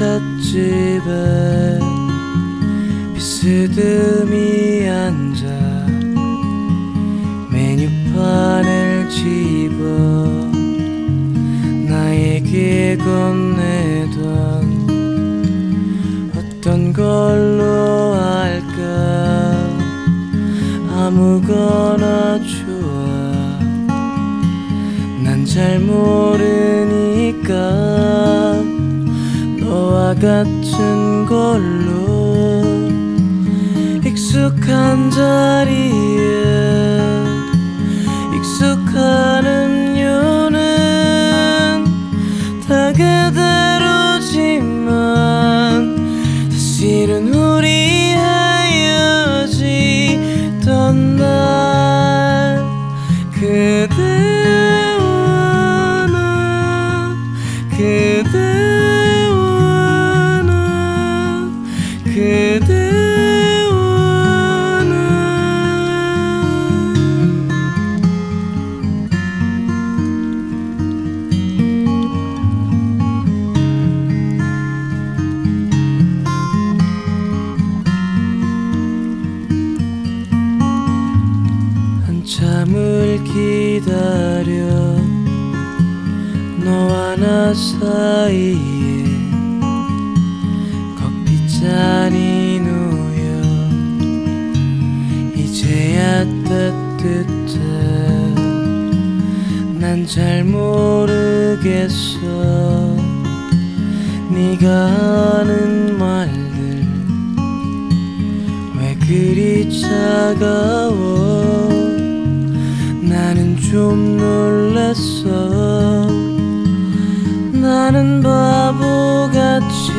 찻집에 비스듬히 앉아 메뉴판을 집어 나에게 건네던 어떤 걸로 할까? 아무거나 좋아 난 잘 모르니 같은 걸로 익숙한 자리에 익숙한 음료는 다 그대 바보같이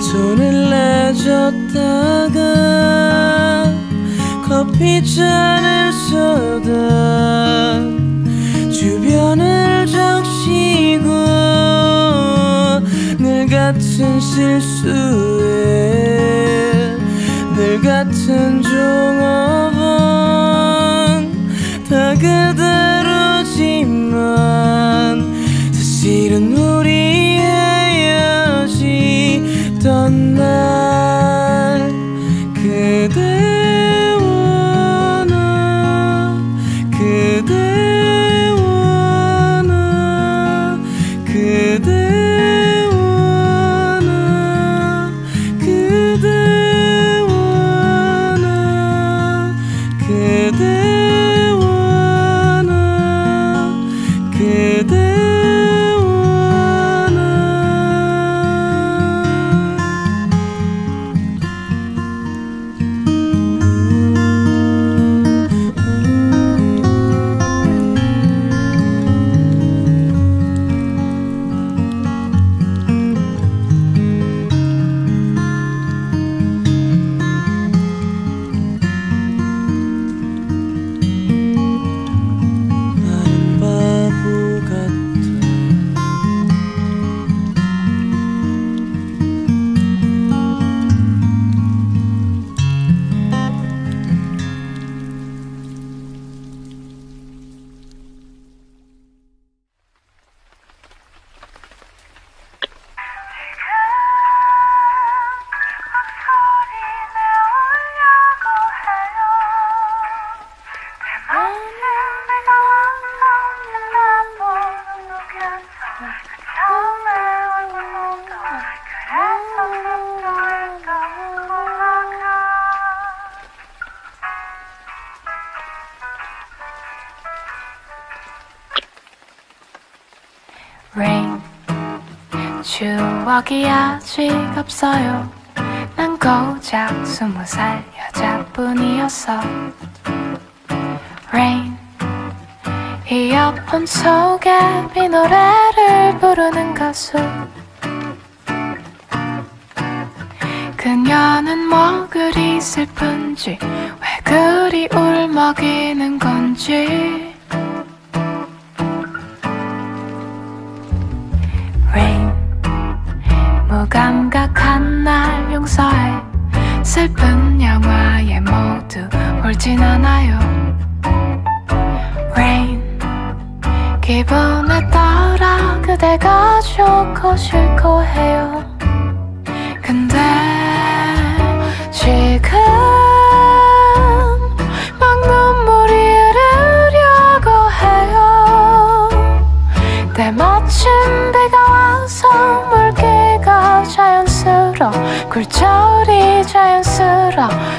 손을 내줬다가 커피잔을 쏟아 주변을 적시고 늘 같은 실수에 늘 같은 종업원 다 그대로지만 사실은 우리 헤어지던 날 아직 없어요. 난 고작 스무 살 여자뿐이었어. Rain. 이어폰 속에 이 노래를 부르는 가수. 그녀는 뭐 그리 슬픈지 왜 그리 울먹이는 건지 울진 않아요. Rain 기분에 따라 그대가 좋고 싫고 해요. 근데 지금 막 눈물이 흐르려고 해요. 때마침 비가 와서 물기가 자연스러 굴절이 자연스러 거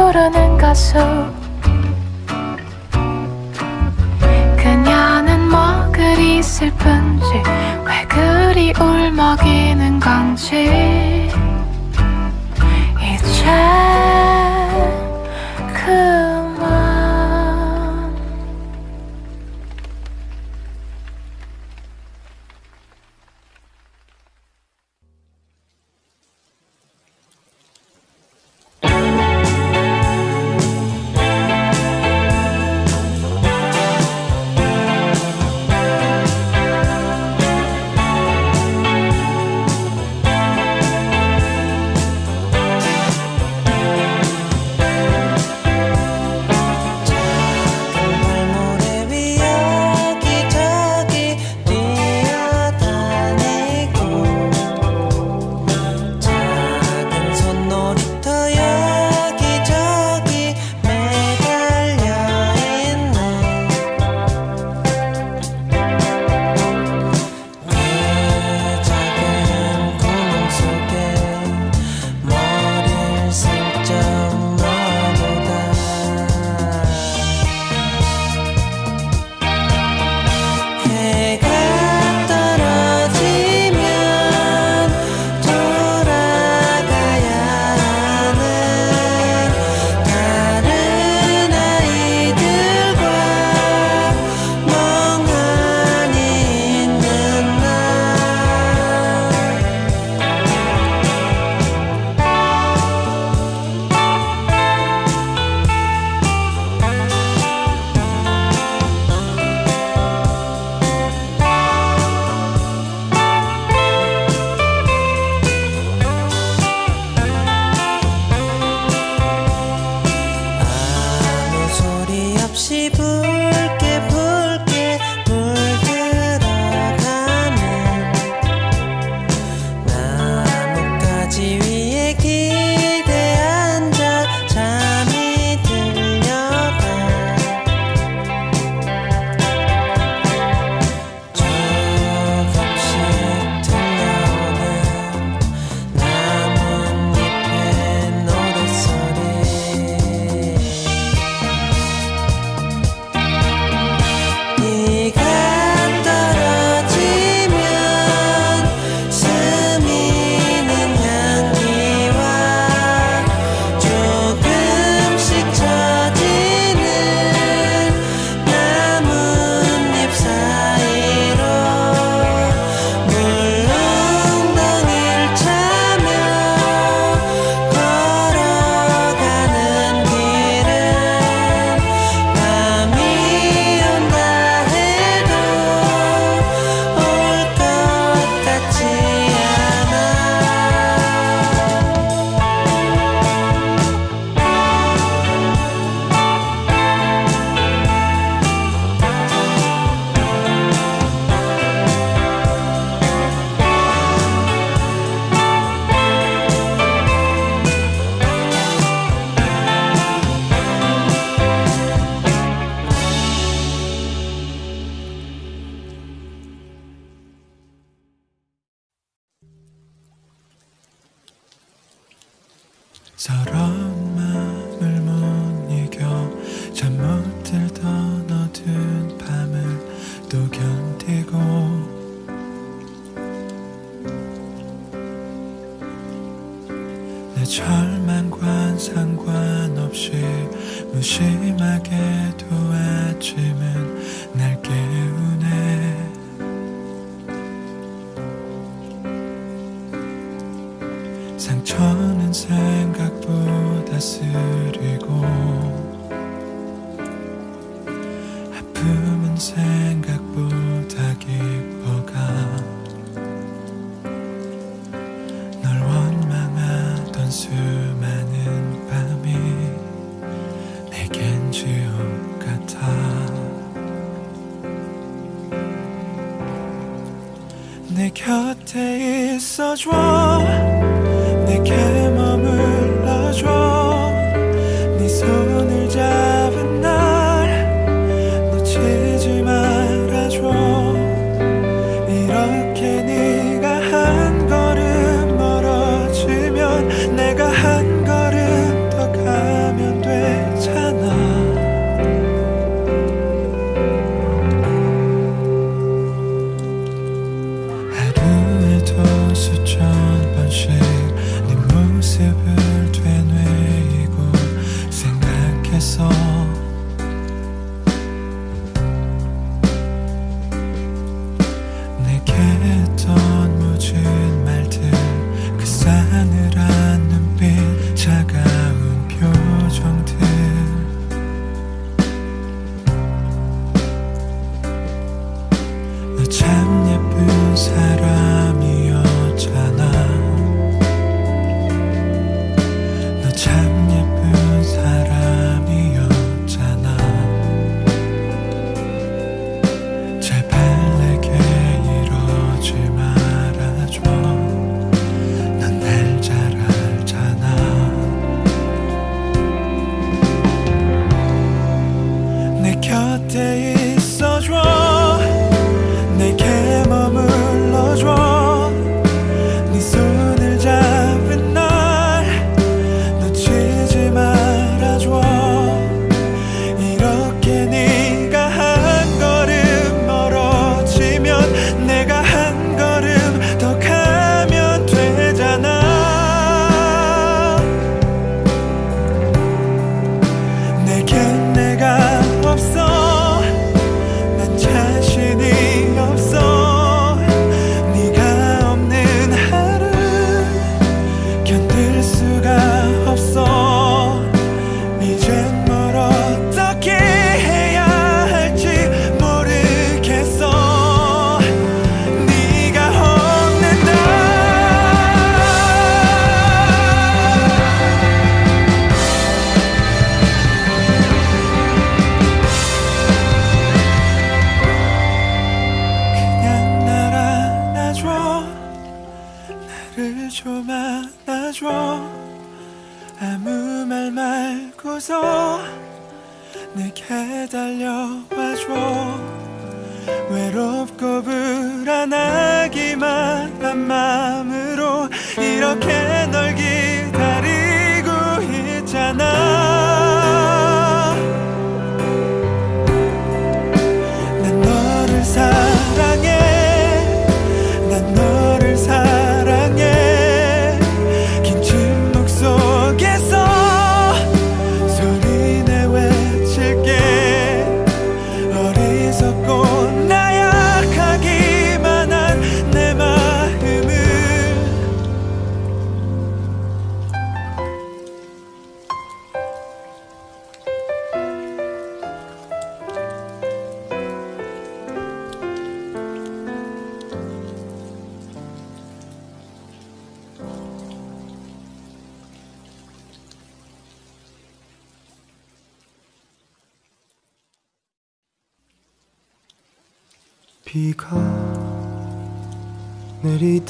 부르는 가수. 그녀는 뭐 그리 슬픈지 왜 그리 울먹이는 건지. 이제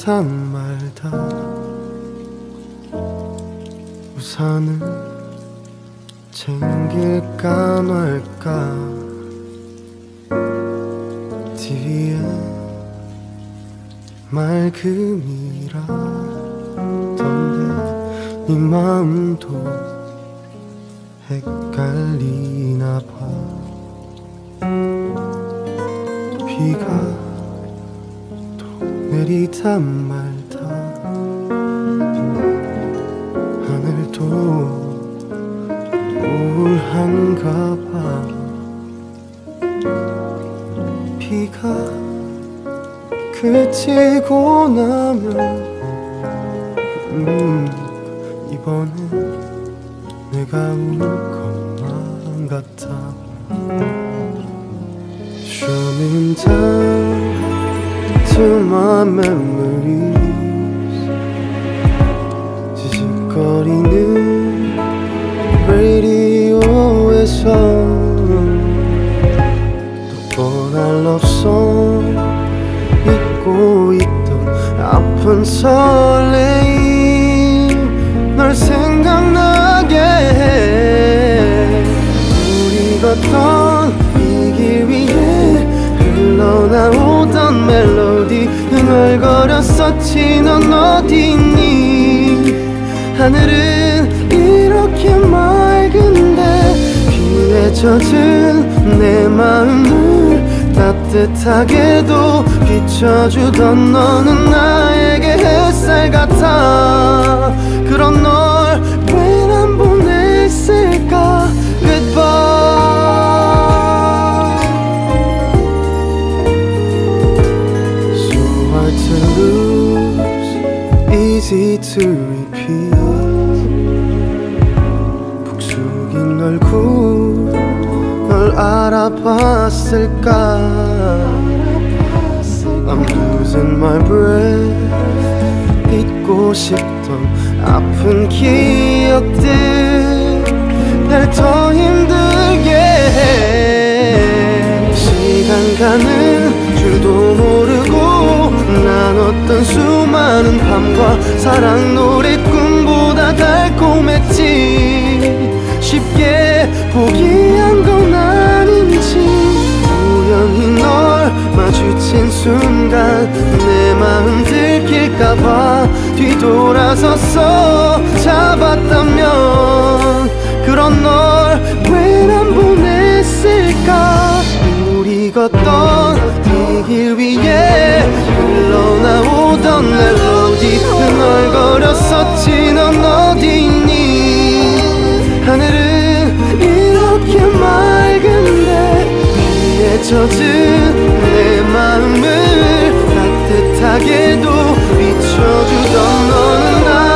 좋다 말다. 우산을 챙길까 말까. TV에 맑음이라던데 네 마음도 헷갈리나 봐. 비가 내리다 말다. 하늘도 우울한가 봐. 비가 그치고 나면 음 이번엔 내가 울 것만 같아. Strumming down to my memories 지직거리는 라디오에서 또 뻔한 러브송 잊고 있던 아픈 설레임 널 생각나게 해 우리 걷던 이길 위에 흘러나오던 멜로디 흥얼거렸었지 넌 어디 있니? 하늘은 이렇게 맑은데 비에 젖은 내 마음을 따뜻하게도 비춰주던 너는 나에게 햇살 같아. 그런 널왜안 보냈을까 Easy to repeat 푹 숙인 얼굴 널 알아봤을까? I'm losing my breath. 잊고 싶던 아픈 기억들 날 더 힘들게 해. 시간 가는 줄도 모르고 나눴던 수많은 밤과 사랑 노래 꿈보다 달콤했지. 쉽게 포기한 건 아닌지. 우연히 널 마주친 순간 내 마음 들킬까봐 뒤돌아서서 잡았다면 그런 널왜안 보냈을까? 우리 걷던 이길 위에 흘러나오던 멜로디 흥얼거렸었지? 넌 어디 있니? 하늘은 이렇게 맑은데 비에 젖은 내 마음을 따뜻하게도 비춰주던 너는 나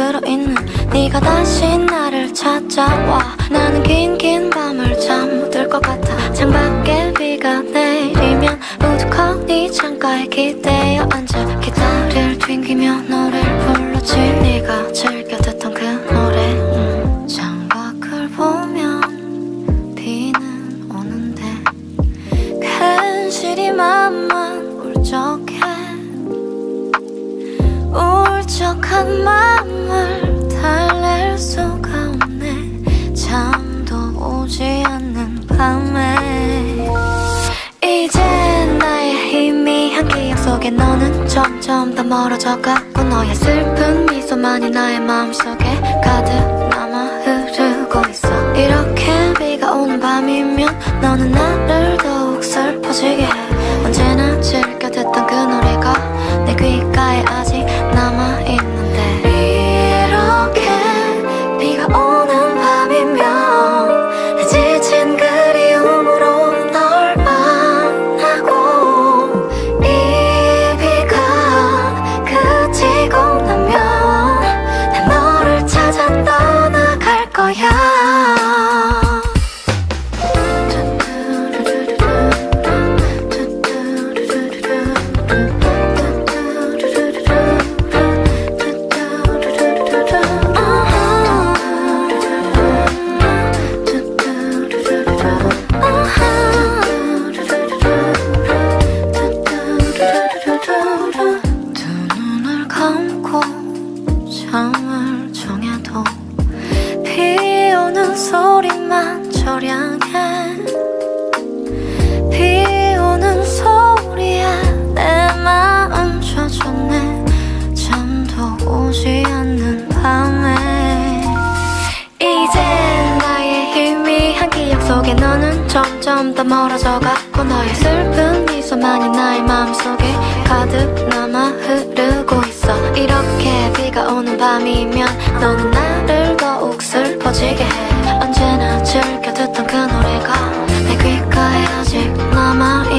들어 있는 네가 다시 나를 찾아와. 나는 긴긴 밤을 잠못들것 같아. 창밖에 비가 내리면 우두커니 창가에 기대어 앉아. 기타를 튕기며 노래를 불렀지 너는 점점 더 멀어져가고 너의 슬픈 미소만이 나의 마음속에 가득 남아 흐르고 있어. 이렇게 비가 오는 밤이면 너는 나를 더욱 슬퍼지게 해 언제나 즐겨 듣던 그노 더 멀어져 갔고 너의 슬픈 미소만이 나의 마음속에 가득 남아 흐르고 있어. 이렇게 비가 오는 밤이면 너는 나를 더욱 슬퍼지게 해. 언제나 즐겨 듣던 그 노래가 내 귓가에 아직 남아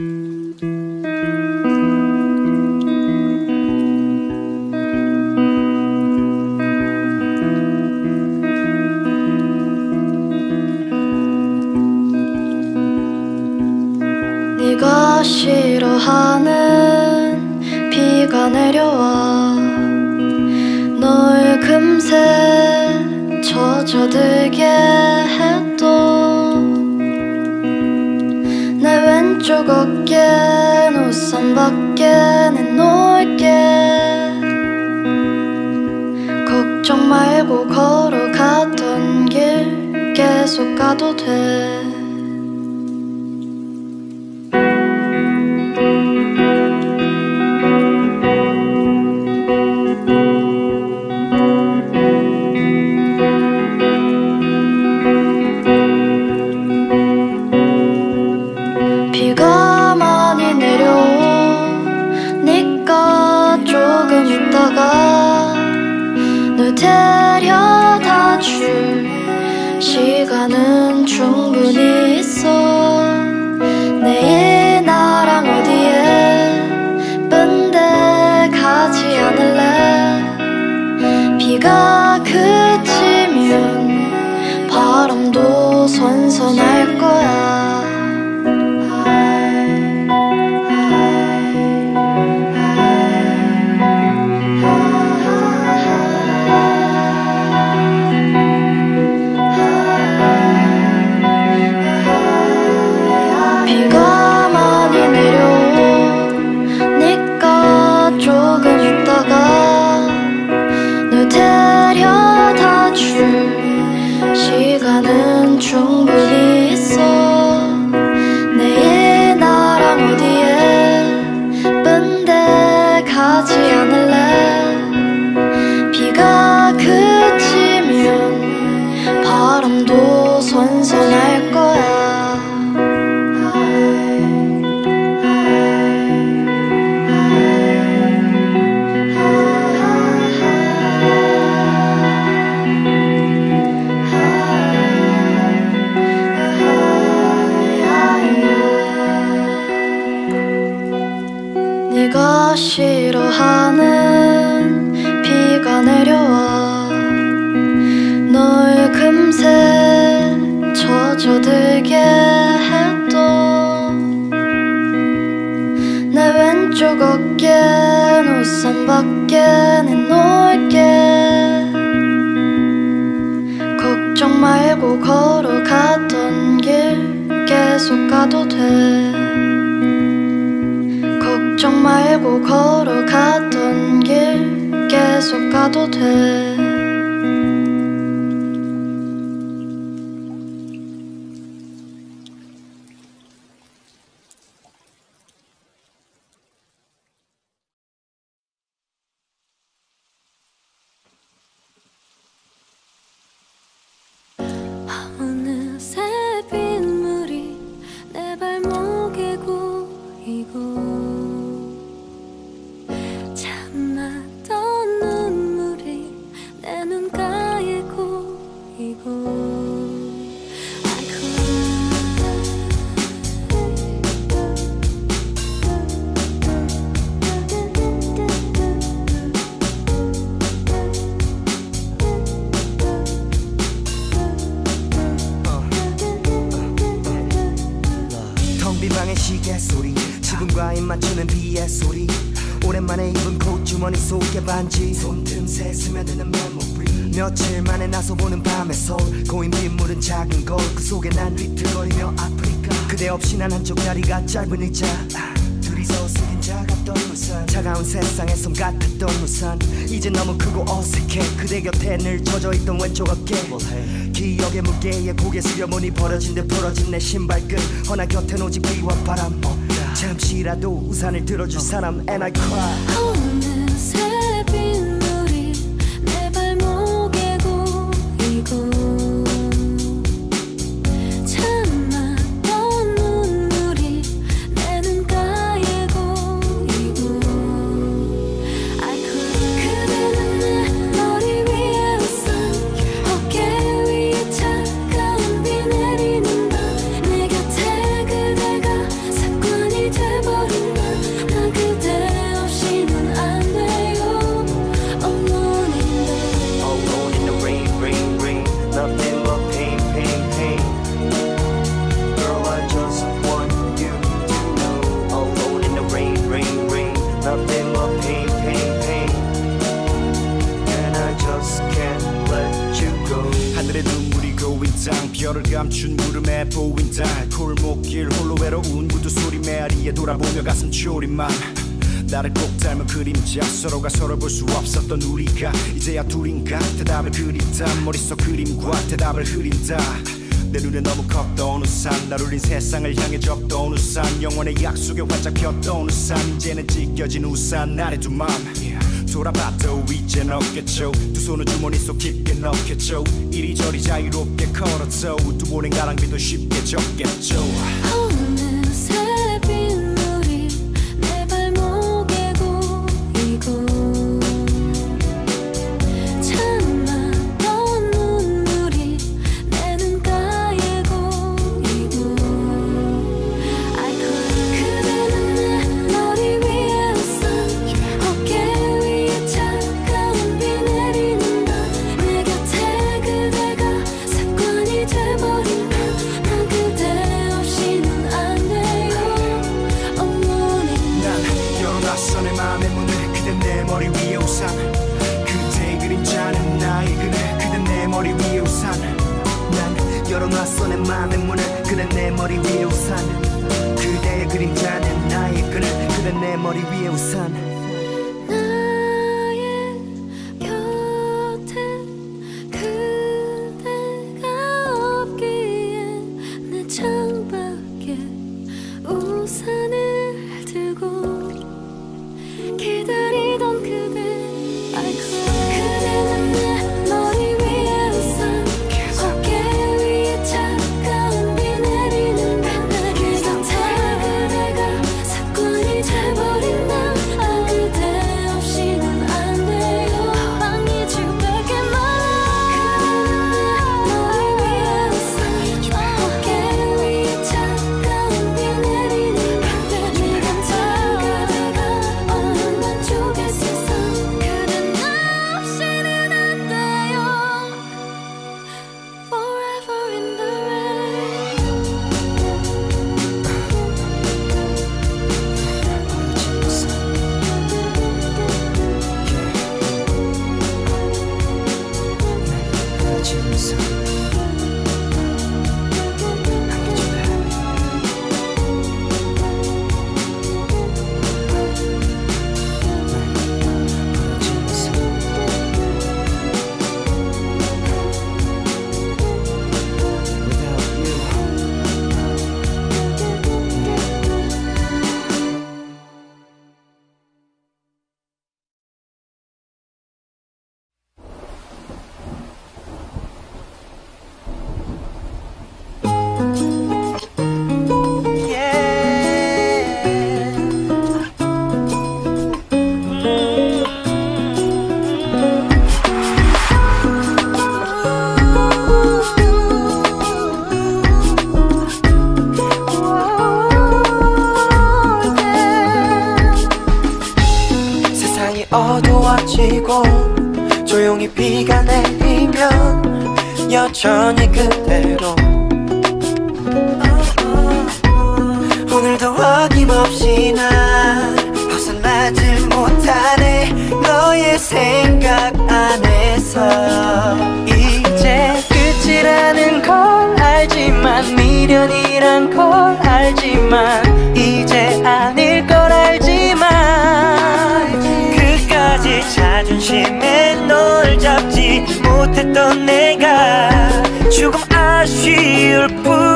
네 가도 돼. 비가 많이 내려오니까 조금 있다가 널 데려다 줄 시간은 충분히 있어. 내일 나랑 어디에 뻔데 가지 않을래? 비가 그치면 바람도 선선할 하는 비가 내려와 널 금세 젖어들게 해도 내 왼쪽 어깨 우산 밖에 내놓을게 걱정 말고 걸어가던 길 계속 가도 돼 걱정 말고 걸어가던 길 계속 가도 돼 아프리카 그대 없이 난 한쪽 다리가 짧은 의자. 아, 둘이서 쓰긴 작았던 우산. 차가운 세상에 섬 같았던 우산. 이제 너무 크고 어색해. 그대 곁에 늘 젖어있던 왼쪽 어깨. 기억의 무게에 고개 숙여보니 버려진 듯 부러진 내 신발끈. 허나 곁엔 오직 비와 바람. 잠시라도 우산을 들어줄 사람. And I cry 울린 세상을 향해 접던 우산. 영원의 약속에 활짝 폈던 우산. 이제는 찢겨진 우산. 나의 두맘 돌아봐도 이젠 없겠죠. 두 손을 주머니 속 깊게 넣겠죠. 이리저리 자유롭게 걸었죠 두 번의 가랑비도 쉽게 접겠죠 지고 조용히 비가 내리면 여전히 그대로. 오늘도 어김없이 난 벗어나질 못하네. 너의 생각 안에서 이제 끝이라는 걸 알지만 미련이란 걸 알지만 이제 아닐 걸 자존심에 널 잡지 못했던 내가 조금 아쉬울 뿐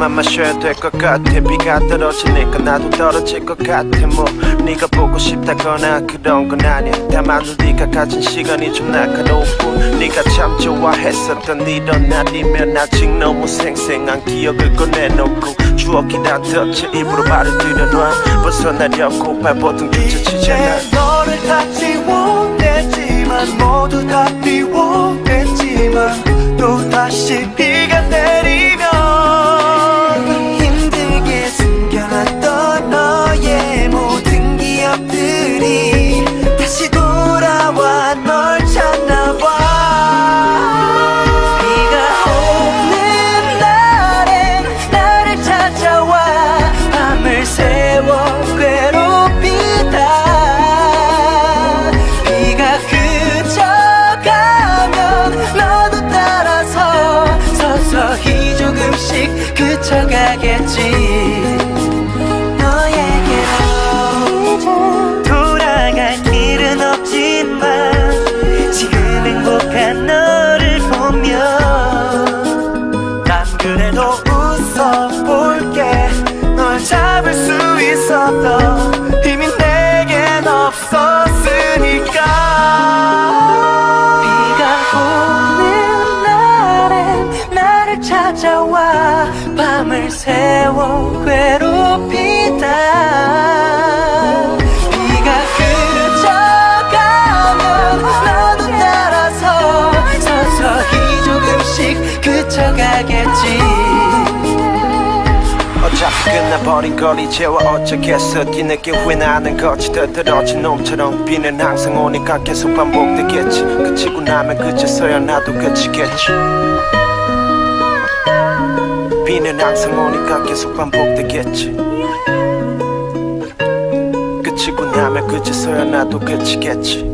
그만 마셔야 될 것 같아. 비가 떨어지니까 나도 떨어질 것 같아. 뭐 네가 보고 싶다거나 그런 건 아니야. 다만 네가 가진 시간이 좀 날카롭고 네가 참 좋아했었던 이런 날이면 아직 너무 생생한 기억을 꺼내놓고 추억이 다 덮쳐 입으로 말을 들여놔. 벗어나려고 발버둥 뒤쳐치잖아. 이제 너를 다 지워냈지만 모두 다 비워냈지만 또 다시 비가 내리 괴롭히다. 비가 그쳐가면 나도 따라서 서서히 조금씩 그쳐가겠지. 어차피 끝나버린 걸 이제와 어쩌겠어. 뒤늦게 후회나는 거지. 더들어진 놈처럼 비는 항상 오니까 계속 반복되겠지. 그치고 나면 그제서야 나도 그치겠지 비는 항상 오니까 계속 반복되겠지. 그치고 나면 그제서야 나도 그치겠지